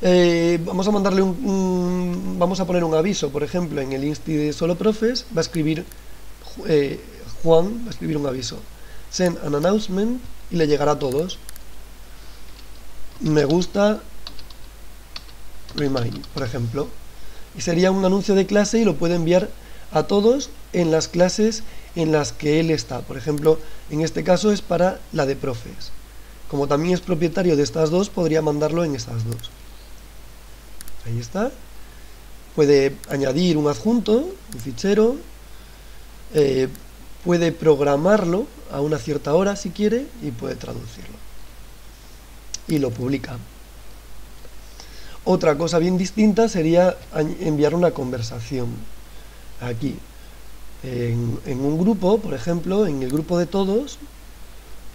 Eh, vamos a mandarle un, Vamos a poner un aviso, por ejemplo, en el insti de solo profes, va a escribir eh, Juan, va a escribir un aviso. Send an announcement y le llegará a todos. Me gusta remind, por ejemplo. Y sería un anuncio de clase y lo puede enviar a todos en las clases en las que él está. Por ejemplo, en este caso es para la de profes. Como también es propietario de estas dos, podría mandarlo en estas dos. Ahí está. Puede añadir un adjunto, un fichero. Eh, puede programarlo a una cierta hora si quiere y puede traducirlo. Y lo publica. Otra cosa bien distinta sería enviar una conversación. Aquí, en, un grupo, por ejemplo, en el grupo de todos,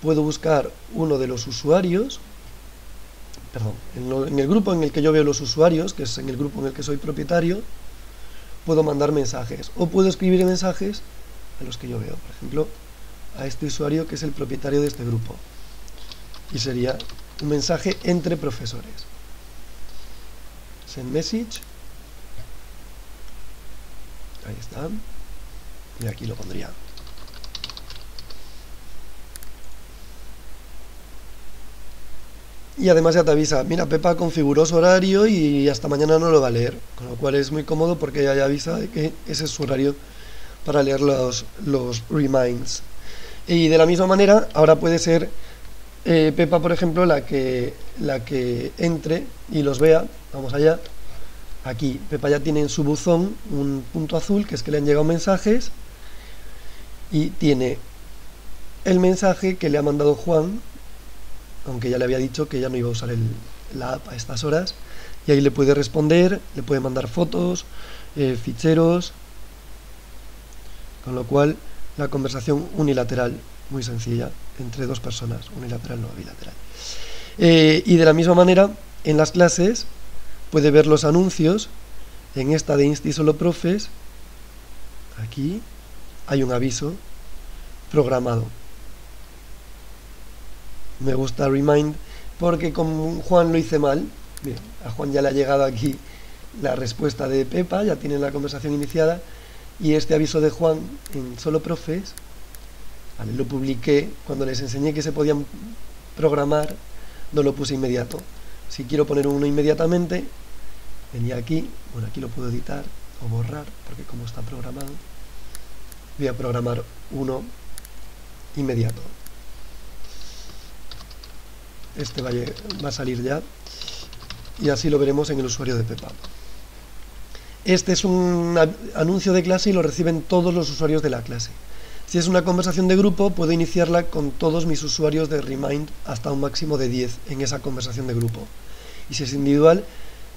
puedo buscar uno de los usuarios, perdón, en, el grupo en el que yo veo los usuarios, que es en el grupo en el que soy propietario, puedo mandar mensajes o puedo escribir mensajes a los que yo veo, por ejemplo, a este usuario que es el propietario de este grupo. Y sería un mensaje entre profesores. Send message. Ahí está. Y aquí lo pondría. Y además ya te avisa, mira, Pepa configuró su horario y hasta mañana no lo va a leer. Con lo cual es muy cómodo porque ya, ya avisa de que ese es su horario para leer los, los reminds. Y de la misma manera, ahora puede ser eh, Pepa, por ejemplo, la que, la que entre y los vea Vamos allá. Aquí, Pepa ya tiene en su buzón un punto azul, que es que le han llegado mensajes, y tiene el mensaje que le ha mandado Juan, aunque ya le había dicho que ya no iba a usar el, la app a estas horas, y ahí le puede responder, le puede mandar fotos, eh, ficheros, con lo cual la conversación unilateral, muy sencilla, entre dos personas, unilateral no bilateral. Eh, y de la misma manera, en las clases puede ver los anuncios. En esta de Insti Solo Profes aquí hay un aviso programado me gusta Remind porque con Juan lo hice mal. A Juan ya le ha llegado aquí la respuesta de Pepa ya tiene la conversación iniciada y este aviso de Juan en Solo Profes lo publiqué cuando les enseñé que se podían programar no lo puse inmediato. Si quiero poner uno inmediatamente venía aquí, bueno aquí lo puedo editar o borrar porque como está programado voy a programar uno inmediato este va a, salir ya y así lo veremos en el usuario de Pepa este es un anuncio de clase y lo reciben todos los usuarios de la clase si es una conversación de grupo puedo iniciarla con todos mis usuarios de Remind hasta un máximo de 10 en esa conversación de grupo y si es individual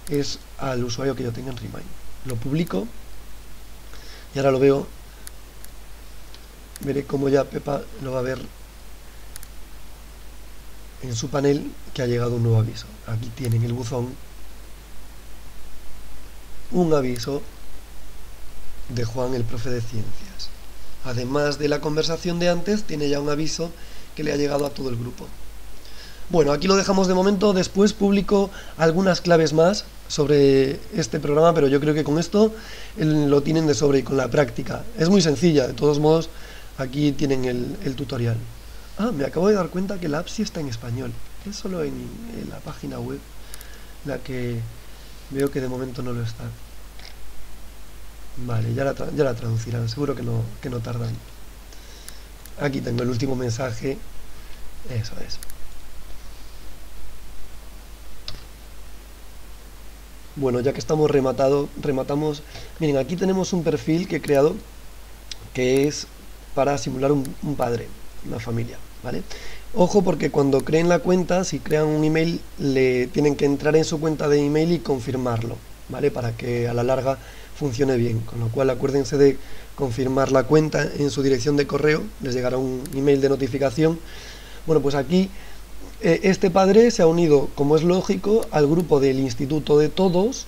es al usuario que yo tenga en Remind. Lo publico y ahora lo veo. Veré cómo ya Pepa lo va a ver en su panel que ha llegado un nuevo aviso. Aquí tienen el buzón un aviso de Juan, el profe de ciencias. Además de la conversación de antes, tiene ya un aviso que le ha llegado a todo el grupo. Bueno, aquí lo dejamos de momento, después publico algunas claves más sobre este programa, pero yo creo que con esto lo tienen de sobre y con la práctica. Es muy sencilla, de todos modos, aquí tienen el, tutorial. Ah, me acabo de dar cuenta que la app sí está en español, es solo en, la página web la que veo que de momento no lo está. Vale, ya la, ya la traducirán, seguro que no, que no tardan. Aquí tengo el último mensaje, eso es. Bueno, ya que estamos rematado, rematamos. Miren, aquí tenemos un perfil que he creado que es para simular un, padre, una familia, ¿vale? Ojo porque cuando creen la cuenta, si crean un email, le tienen que entrar en su cuenta de email y confirmarlo, ¿vale? Para que a la larga funcione bien. Con lo cual acuérdense de confirmar la cuenta en su dirección de correo, les llegará un email de notificación. Bueno, pues aquí eh, este padre se ha unido, como es lógico, al grupo del Instituto de Todos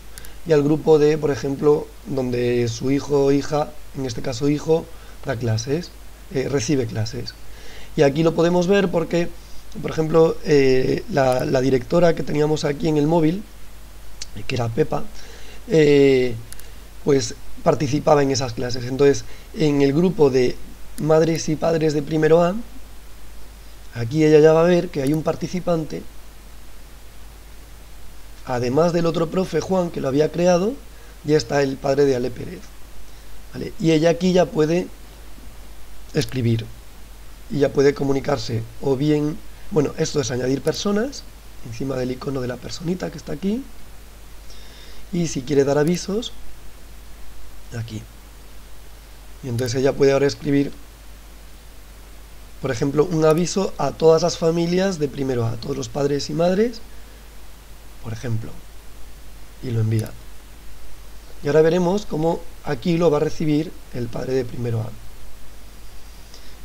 y al grupo de, por ejemplo, donde su hijo o hija, en este caso hijo, da clases, eh, recibe clases. Y aquí lo podemos ver porque, por ejemplo, eh, la, directora que teníamos aquí en el móvil, que era Pepa, eh, pues participaba en esas clases. Entonces, en el grupo de madres y padres de primero A, aquí ella ya va a ver que hay un participante, además del otro profe Juan que lo había creado, ya está el padre de Ale Pérez. Y ella aquí ya puede escribir y ya puede comunicarse o bien, bueno, esto es añadir personas encima del icono de la personita que está aquí. Y si quiere dar avisos aquí. Y entonces ella puede ahora escribir por ejemplo un aviso a todas las familias de primero A, todos los padres y madres por ejemplo y lo envía. Y ahora veremos cómo aquí lo va a recibir el padre de primero A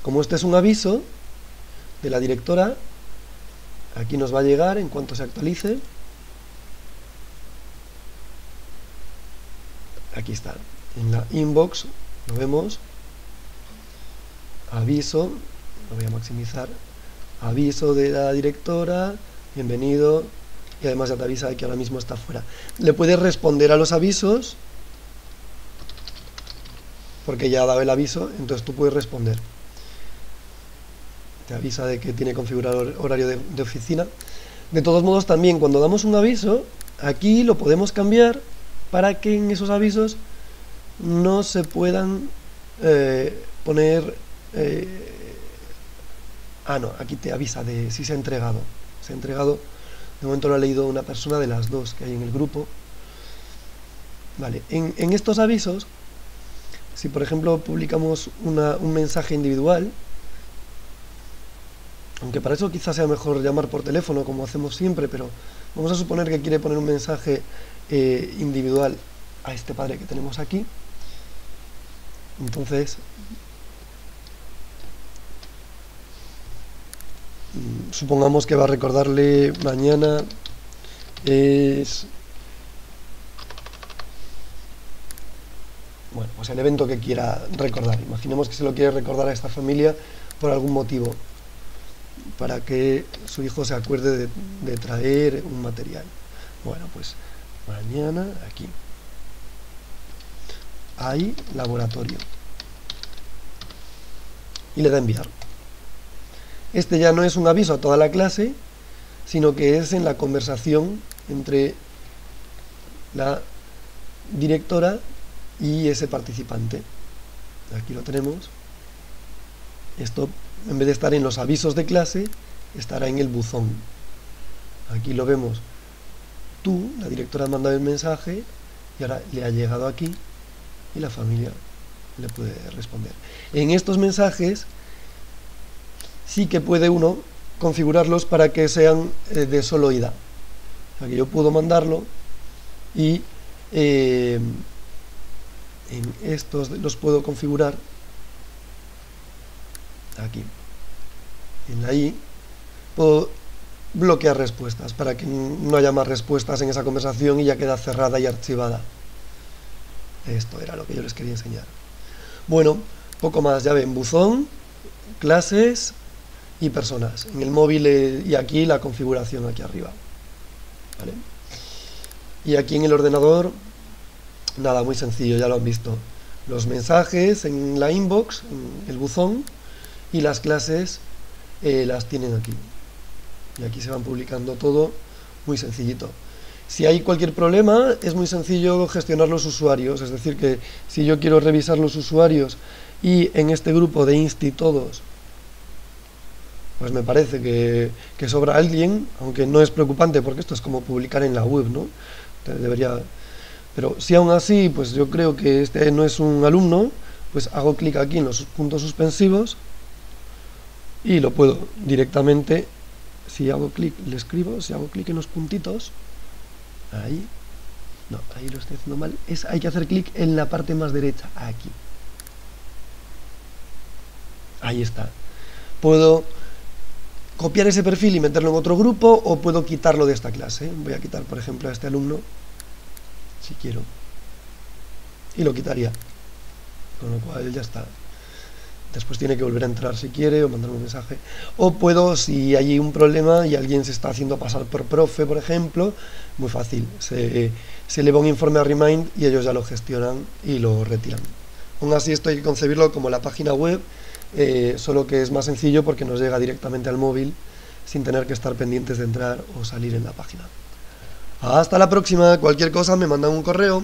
como este es un aviso de la directora aquí nos va a llegar en cuanto se actualice. Aquí está en la inbox lo vemos. Aviso lo voy a maximizar. Aviso de la directora bienvenido. Y además ya te avisa de que ahora mismo está fuera. Le puedes responder a los avisos porque ya ha dado el aviso entonces tú puedes responder te avisa de que tiene configurado horario de, oficina de todos modos también cuando damos un aviso aquí lo podemos cambiar para que en esos avisos no se puedan eh, poner... Eh, ah, no, aquí te avisa de si se ha entregado. Se ha entregado, de momento lo ha leído una persona de las dos que hay en el grupo. Vale, en, en estos avisos, si por ejemplo publicamos una, un mensaje individual, aunque para eso quizás sea mejor llamar por teléfono como hacemos siempre, pero vamos a suponer que quiere poner un mensaje eh, individual a este padre que tenemos aquí. Entonces, mm, supongamos que va a recordarle mañana es bueno, pues el evento que quiera recordar. Imaginemos que se lo quiere recordar a esta familia por algún motivo, para que su hijo se acuerde de, traer un material. Bueno, pues mañana aquí. Hay laboratorio. Y le da enviar. Este ya no es un aviso a toda la clase sino que es en la conversación entre la directora y ese participante. Aquí lo tenemos. Esto en vez de estar en los avisos de clase estará en el buzón aquí lo vemos tú, la directora ha mandado el mensaje y ahora le ha llegado aquí y la familia le puede responder. En estos mensajes sí que puede uno configurarlos para que sean eh, de solo ida. O sea que yo puedo mandarlo y eh, en estos los puedo configurar aquí en la I puedo bloquear respuestas para que no haya más respuestas en esa conversación y ya queda cerrada y archivada. Esto era lo que yo les quería enseñar. Bueno, poco más, ya ven, buzón, clases y personas. En el móvil eh, y aquí la configuración aquí arriba. Y aquí en el ordenador, nada, muy sencillo, ya lo han visto. Los mensajes en la inbox, el buzón, y las clases eh, las tienen aquí y aquí se van publicando todo muy sencillito. Si hay cualquier problema, es muy sencillo gestionar los usuarios, es decir, que si yo quiero revisar los usuarios y en este grupo de Insti todos, pues me parece que, que, sobra alguien, aunque no es preocupante porque esto es como publicar en la web, ¿no? Debería, pero si aún así, pues yo creo que este no es un alumno, pues hago clic aquí en los puntos suspensivos y lo puedo directamente si hago clic, le escribo, si hago clic en los puntitos, ahí, no, ahí lo estoy haciendo mal, es, hay que hacer clic en la parte más derecha, aquí. Ahí está. Puedo copiar ese perfil y meterlo en otro grupo o puedo quitarlo de esta clase. Voy a quitar, por ejemplo, a este alumno, si quiero, y lo quitaría. Con lo cual ya está. Después tiene que volver a entrar si quiere o mandar un mensaje. O puedo, si hay un problema y alguien se está haciendo pasar por profe, por ejemplo, muy fácil, se, se eleva un informe a Remind y ellos ya lo gestionan y lo retiran. Aún así esto hay que concebirlo como la página web, eh, solo que es más sencillo porque nos llega directamente al móvil sin tener que estar pendientes de entrar o salir en la página. Hasta la próxima, cualquier cosa me mandan un correo.